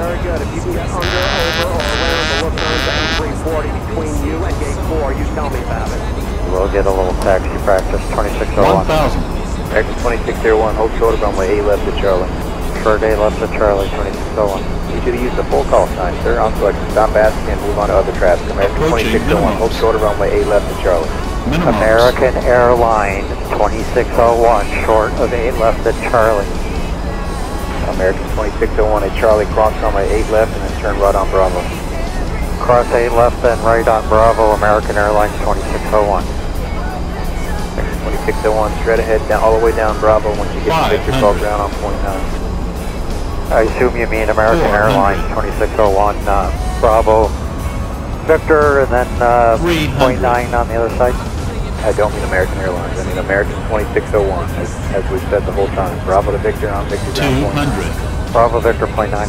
very good. If you can get under, over, or around the Lufthansa M340 between you and gate 4, you tell me about it. We'll get a little taxi practice, 2601. 1000. American 2601, hold short of runway 8 left to Charlie. Short 8 left to Charlie, 2601. You should use the full call sign, sir. On select, stop asking and move on to other traffic. American Approaching 2601, hold short of runway 8 left to Charlie. Minimums. American Airlines 2601, short of 8 left at Charlie. American 2601 at Charlie, cross on runway 8 left and then turn right on Bravo. Cross 8 left then right on Bravo, American Airlines 2601. 2601, straight ahead, down, all the way down Bravo once you get to Victor 12 500. ground on point 9. I assume you mean American Airlines 2601, uh, Bravo, Victor, and then uh, point 9 on the other side? I don't mean American Airlines. I mean American 2601, as, as we've said the whole time. Bravo to Victor on Victor ground 200. Bravo Victor point 9.